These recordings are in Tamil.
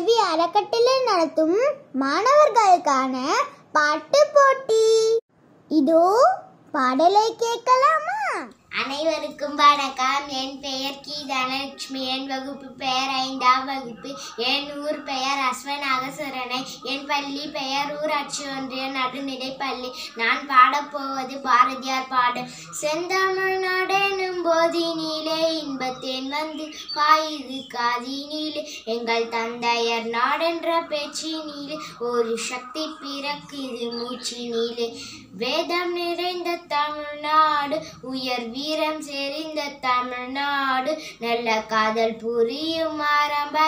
கல்வி அறக்கட்டளை நடத்தும் மாணவர்களுக்கான பாட்டு போட்டி. இதோ பாடலை கேட்கலாமா? அனைவருக்கும் வணக்கம். என் பெயர் கி தனலட்சுமி என் வகுப்பு பெயர் ஐந்தாம் வகுப்பு. என் ஊர் பெயர் அஸ்வநாகசுரனை என் பள்ளி பெயர் ஊராட்சி ஒன்றிய நடுநிலை பள்ளி. நான் பாடப்போவது பாரதியார் பாடல். செந்தமிழ்நாடெனும் போதினிலே இன்பத்தேன் வந்து பாயுது காதினிலே. எங்கள் தந்தையர் நாடென்ற பேச்சினிலே ஒரு சக்தி பிறக்குது மூச்சினிலே. வேதம் நிறைந்த தமிழ்நாடு உயர் வீரம் செறிந்த தமிழ்நாடு நல்ல காதல் புரியும் ஆரம்ப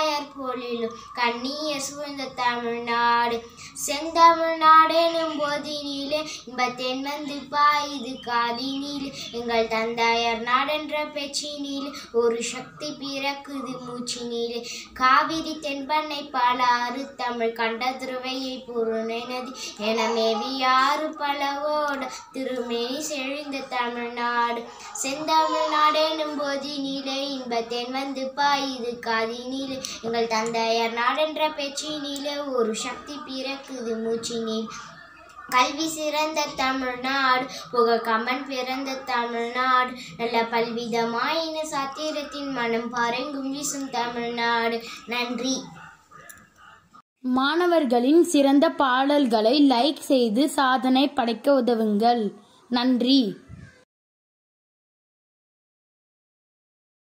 பொழிலும் கண்ணிய சூழ்ந்த தமிழ்நாடு செந்தமிழ்நாடெனும் போதினிலே இன்பத்தேன் வந்து பாயுது காதினில். எங்கள் தந்தையர் நாடென்ற பேச்சினிலே ஒரு சக்தி பிறக்குது மூச்சினிலே. காவிரி தென்பண்ணை பாலாறு தமிழ் கண்ட திருவையை பொருணை நதி. என ஆறு பலவோடு திருமேனி செழிந்த தமிழ்நாடு செந்தமிழ்நாடேனும் போதி நீலே இன்பத்தேன் வந்து பாயுது காதினிலே எங்கள் தந்தையர் நாடென்ற பேச்சினிலே ஒரு சக்தி பிறக்குது மூச்சினில். கல்வி சிறந்த தமிழ்நாடு புக கமன் பிறந்த தமிழ்நாடு நல்ல பல்விதமாயின சாத்திரத்தின் மனம் பரங்கும் வீசும் தமிழ்நாடு நன்றி. மாணவர்களின் சிறந்த பாடல்களை லைக் செய்து சாதனை படைக்க உதவுங்கள். நன்றி.